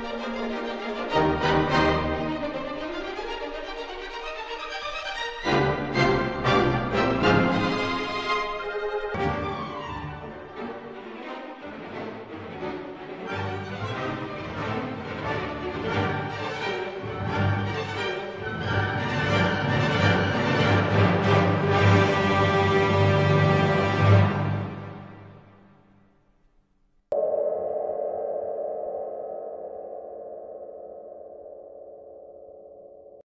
Música